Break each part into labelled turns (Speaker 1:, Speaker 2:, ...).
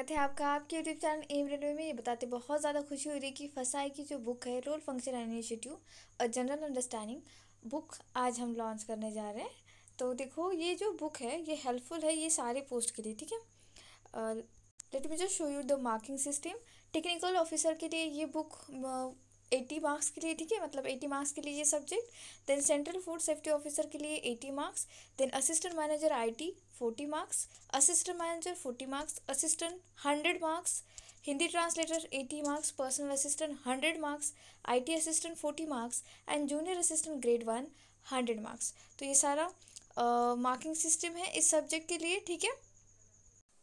Speaker 1: स्वागत है आपका आपके यूट्यूब चैनल एम रेडियो में। ये बताते बहुत ज़्यादा खुशी हो रही है कि फसाई की जो बुक है रोल फ़ंक्शन इनिशिएटिव और जनरल अंडरस्टैंडिंग बुक आज हम लॉन्च करने जा रहे हैं। तो देखो, ये जो बुक है, ये हेल्पफुल है ये सारे पोस्ट के लिए, ठीक है? Let me just show you the marking system technical officer के लिए ये बुक एटी मार्क्स के लिए ठीक है? मतलब एटी मार्क्स के लिए ये subject then central food safety officer के लिए eighty marks then assistant manager IT forty marks assistant manager forty marks assistant hundred marks Hindi translator eighty marks personal assistant hundred marks IT assistant forty marks and junior assistant grade one hundred marks तो ये सारा marking uh, system है इस subject के लिए ठीक है?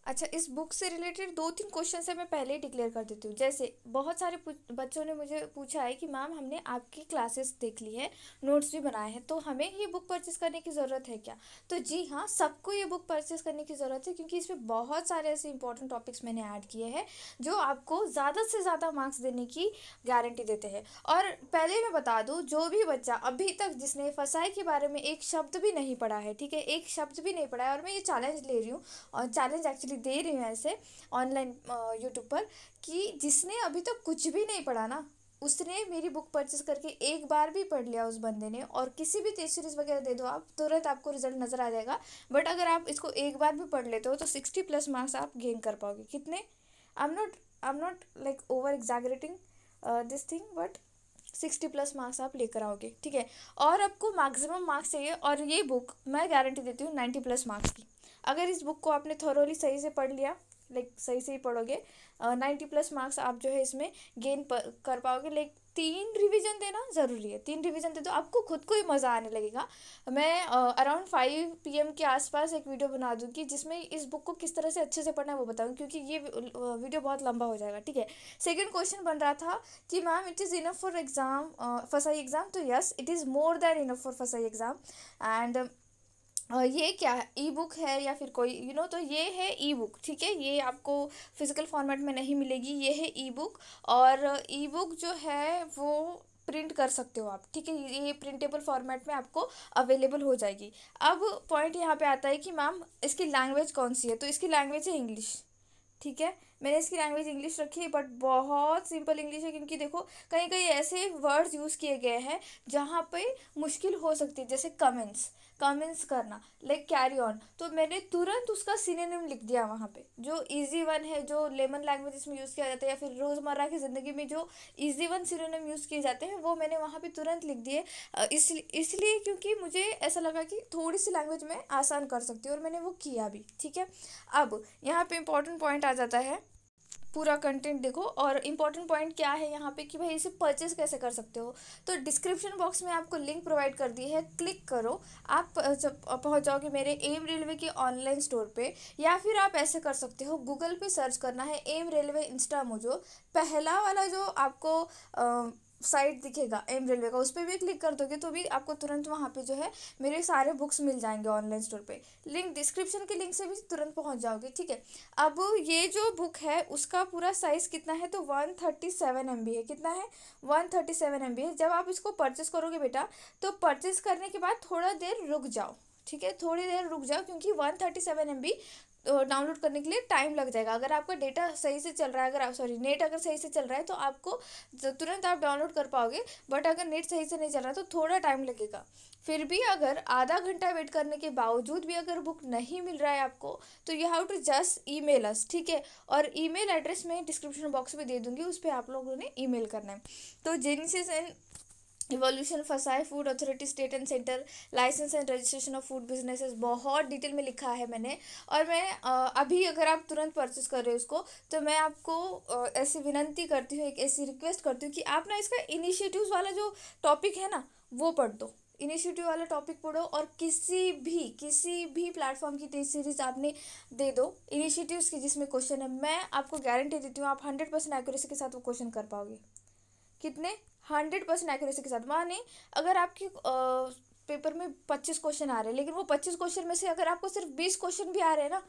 Speaker 1: अच्छा इस बुक से रिलेटेड दो तीन क्वेश्चन है, मैं पहले ही डिक्लेयर कर देती हूँ। जैसे, बहुत सारे बच्चों ने मुझे पूछा है कि, मैम, हमने आपकी क्लासेस देख ली है नोट्स भी बनाए हैं तो हमें ये बुक परचेस करने की ज़रूरत है क्या? तो जी हाँ सबको ये बुक परचेस करने की ज़रूरत है, क्योंकि इसमें बहुत सारे ऐसे इंपॉर्टेंट टॉपिक्स मैंने ऐड किए हैं, जो आपको ज़्यादा से ज़्यादा मार्क्स देने की गारंटी देते हैं। और पहले मैं बता दूँ, जो भी बच्चा अभी तक जिसने फसाई के बारे में एक शब्द भी नहीं पढ़ा है, ठीक है? एक शब्द भी नहीं पढ़ा है, और मैं ये चैलेंज ले रही हूँ, और चैलेंज एक्चुअली दे रही हूँ ऐसे ऑनलाइन यूट्यूब पर कि जिसने अभी तक तो कुछ भी नहीं पढ़ा ना, उसने मेरी बुक परचेस करके एक बार भी पढ़ लिया उस बंदे ने और किसी भी टेस्ट सीरीज़ वगैरह दे दो आप, तुरंत आपको रिज़ल्ट नज़र आ जाएगा। बट अगर आप इसको एक बार भी पढ़ लेते हो तो सिक्सटी प्लस मार्क्स आप गेन कर पाओगे। कितने? I am not I am not like over exaggerating this thing but sixty plus marks आप लेकर आओगे, ठीक है? और आपको मैक्सिमम मार्क्स चाहिए और ये बुक मैं गारंटी देती हूँ नाइन्टी प्लस मार्क्स की। अगर इस बुक को आपने थोरोली सही से पढ़ लिया लाइक सही से ही पढ़ोगे नाइन्टी प्लस मार्क्स आप जो है इसमें गेन कर पाओगे। लाइक तीन रिवीजन देना ज़रूरी है। तीन रिवीजन दे दो, आपको खुद को ही मज़ा आने लगेगा। मैं अराउंड फाइव पीएम के आसपास एक वीडियो बना दूँगी, जिसमें इस बुक को किस तरह से अच्छे से पढ़ना है वो बताऊँ, क्योंकि ये वीडियो बहुत लंबा हो जाएगा, ठीक है? सेकेंड क्वेश्चन बन रहा था कि ma'am it is enough for exam FSSAI exam तो yes it is more than enough for FSSAI exam and ये क्या है? ई बुक है या फिर कोई यू you नो know, तो ये है ई बुक ठीक है? ये आपको फ़िज़िकल फॉर्मेट में नहीं मिलेगी ये है ई बुक और ई बुक जो है वो प्रिंट कर सकते हो आप ठीक है? ये प्रिंटेबल फॉर्मेट में आपको अवेलेबल हो जाएगी। अब पॉइंट यहाँ पे आता है कि मैम इसकी लैंग्वेज कौन सी है? तो इसकी लैंग्वेज है इंग्लिश ठीक है? मैंने इसकी लैंग्वेज इंग्लिश रखी है बट बहुत सिंपल इंग्लिश है क्योंकि देखो कहीं कहीं ऐसे वर्ड्स यूज़ किए गए हैं जहाँ पे मुश्किल हो सकती है जैसे कमेंट्स कमेंट्स करना लाइक कैरी ऑन तो मैंने तुरंत उसका सीनेम लिख दिया वहाँ पे, जो इजी वन है, जो लेमन लैंग्वेज में यूज़ किया जाता है या फिर रोज़मर्रा की ज़िंदगी में जो इजी वन सीनेम यूज़ किए जाते हैं, वो मैंने वहाँ पे तुरंत लिख दिए। इसलिए इसलिए क्योंकि मुझे ऐसा लगा कि थोड़ी सी लैंग्वेज में आसान कर सकती हूँ और मैंने वो किया भी, ठीक है? अब यहाँ पर इंपॉर्टेंट पॉइंट आ जाता है पूरा कंटेंट देखो और इंपॉर्टेंट पॉइंट क्या है यहाँ पे कि भाई इसे परचेस कैसे कर सकते हो? तो डिस्क्रिप्शन बॉक्स में आपको लिंक प्रोवाइड कर दी है क्लिक करो। आप जब पहुँच जाओगे मेरे एम रेलवे के ऑनलाइन स्टोर पे या फिर आप ऐसे कर सकते हो गूगल पे सर्च करना है एम रेलवे इंस्टा मोजो। पहला वाला जो आपको आ, साइट दिखेगा, एम रेलवे का, उस पर भी क्लिक कर दोगे तो भी आपको तुरंत वहाँ पे जो है मेरे सारे बुक्स मिल जाएँगे ऑनलाइन स्टोर पे। लिंक डिस्क्रिप्शन के लिंक से भी तुरंत पहुँच जाओगे, ठीक है? अब ये जो बुक है, उसका पूरा साइज़ कितना है? तो one thirty seven M B है, कितना है? One thirty seven M B है। जब आप इसको परचेस करोगे बेटा तो परचेस करने के बाद थोड़ा देर रुक जाओ, ठीक है? थोड़ी देर रुक जाओ, क्योंकि one thirty seven M B download करने के लिए टाइम लग जाएगा। अगर आपका डेटा सही से चल रहा है, अगर आप सॉरी नेट अगर सही से चल रहा है तो आपको तुरंत आप डाउनलोड कर पाओगे। बट अगर नेट सही से नहीं चल रहा है तो थोड़ा टाइम लगेगा। फिर भी अगर आधा घंटा वेट करने के बावजूद भी अगर बुक नहीं मिल रहा है आपको तो you have to just email us ठीक है? और ई मेल एड्रेस मैं डिस्क्रिप्शन बॉक्स में दे दूँगी, उस पर आप लोगों ने ई मेल करना है। तो genesis and evolution FSSAI food authority state and centre licence and registration of food businesses बहुत डिटेल में लिखा है मैंने। और मैं अभी अगर आप तुरंत परचेस कर रहे हो उसको तो मैं आपको ऐसी विनंती करती हूँ, एक ऐसी रिक्वेस्ट करती हूँ कि आप ना इसका इनिशिएटिव्स वाला जो टॉपिक है ना, वो पढ़ दो। इनिशिएटिव वाला टॉपिक पढ़ो और किसी भी किसी भी प्लेटफॉर्म की टेस्ट सीरीज़ आपने दे दो इनिशिएटिव्स की जिसमें क्वेश्चन है, मैं आपको गारंटी देती हूँ, आप हंड्रेड परसेंट एक्यूरेसी के साथ वो क्वेश्चन कर पाओगे। कितने? हंड्रेड परसेंट एक्यूरेसी के साथ। माने अगर आपकी पेपर में पच्चीस क्वेश्चन आ रहे हैं, लेकिन वो पच्चीस क्वेश्चन में से अगर आपको सिर्फ़ बीस क्वेश्चन भी आ रहे हैं ना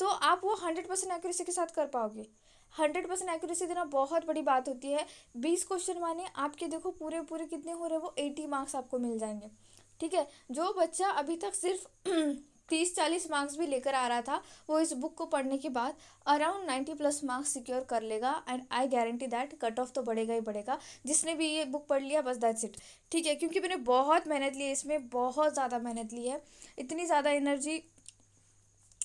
Speaker 1: तो आप वो हंड्रेड परसेंट एक्यूरेसी के साथ कर पाओगे। हंड्रेड परसेंट एक्यूरेसी देना बहुत बड़ी बात होती है। बीस क्वेश्चन माने आपके देखो पूरे पूरे कितने हो रहे हैं, वो एटी मार्क्स आपको मिल जाएँगे। ठीक है? जो बच्चा अभी तक सिर्फ़ तीस चालीस मार्क्स भी लेकर आ रहा था, वो इस बुक को पढ़ने के बाद around ninety plus marks secure कर लेगा and I guarantee that cut off तो बढ़ेगा ही बढ़ेगा। जिसने भी ये बुक पढ़ लिया, बस दैट्स इट ठीक है, क्योंकि मैंने बहुत मेहनत ली है इसमें, बहुत ज़्यादा मेहनत ली है। इतनी ज़्यादा एनर्जी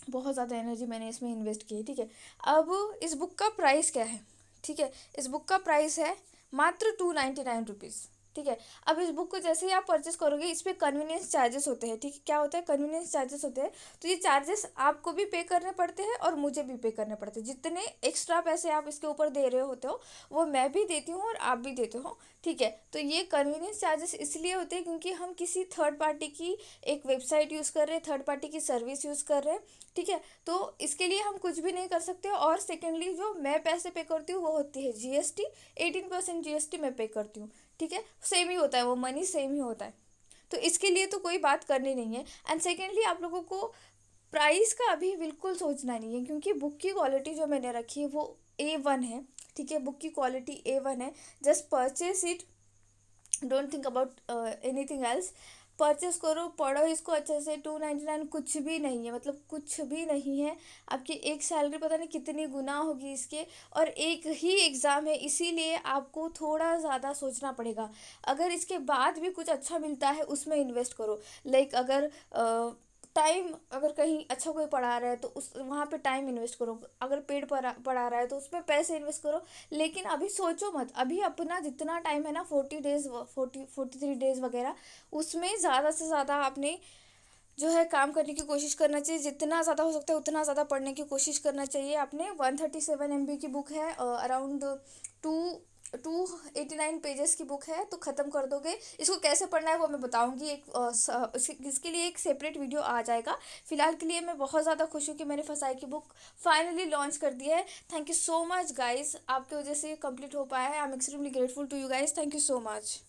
Speaker 1: बहुत ज़्यादा एनर्जी मैंने इसमें इन्वेस्ट की है, ठीक है। अब इस बुक का प्राइस क्या है? ठीक है, इस बुक का प्राइस है मात्र टू नाइन्टी नाइन रुपीज़ ठीक है? अब इस बुक को जैसे ही आप परचेस करोगे, इस पर कन्वीनियंस चार्जेस होते हैं, ठीक है? क्या होता है? कन्वीनियंस चार्जेस होते हैं। तो ये चार्जेस आपको भी पे करने पड़ते हैं और मुझे भी पे करने पड़ते हैं। जितने एक्स्ट्रा पैसे आप इसके ऊपर दे रहे होते हो, वो मैं भी देती हूँ और आप भी देते हो, ठीक है? तो ये कन्वीनियंस चार्जेस इसलिए होते हैं क्योंकि हम किसी थर्ड पार्टी की एक वेबसाइट यूज़ कर रहे हैं थर्ड पार्टी की सर्विस यूज़ कर रहे हैं, ठीक है? तो इसके लिए हम कुछ भी नहीं कर सकते और सेकेंडली जो मैं पैसे पे करती हूँ, वो होती है G S T eighteen percent G S T मैं पे करती हूँ। ठीक है? सेम ही होता है, वो मनी सेम ही होता है। तो इसके लिए तो कोई बात करनी नहीं है। एंड सेकेंडली आप लोगों को प्राइस का अभी बिल्कुल सोचना नहीं है, क्योंकि बुक की क्वालिटी जो मैंने रखी है, वो ए वन है। ठीक है? बुक की क्वालिटी ए वन है। Just purchase it don't think about anything else purchase करो पढ़ो इसको अच्छे से टू नाइन्टी नाइन कुछ भी नहीं है मतलब कुछ भी नहीं है। आपकी एक सैलरी पता नहीं कितनी गुना होगी इसके और एक ही एग्ज़ाम है इसीलिए आपको थोड़ा ज़्यादा सोचना पड़ेगा। अगर इसके बाद भी कुछ अच्छा मिलता है उसमें इन्वेस्ट करो। लाइक अगर आ, टाइम अगर कहीं अच्छा कोई पढ़ा रहा है तो उस, वहाँ पे टाइम इन्वेस्ट करो। अगर पेड पढ़ा पढ़ा रहा है तो उसमें पैसे इन्वेस्ट करो। लेकिन अभी सोचो मत, अभी अपना जितना टाइम है ना forty days forty forty three days वगैरह, उसमें ज़्यादा से ज़्यादा आपने जो है काम करने की कोशिश करना चाहिए। जितना ज़्यादा हो सकता है, उतना ज़्यादा पढ़ने की कोशिश करना चाहिए। आपने one thirty seven M B की बुक है around two two eighty nine pages की बुक है तो ख़त्म कर दोगे। इसको कैसे पढ़ना है वो मैं बताऊँगी। एक इसके लिए एक सेपरेट वीडियो आ जाएगा। फ़िलहाल के लिए मैं बहुत ज़्यादा खुश हूँ कि मैंने फसाई की बुक फाइनली लॉन्च कर दी है। Thank you so much guys आपकी वजह से कंप्लीट हो पाया है। I am extremely grateful to you guys thank you so much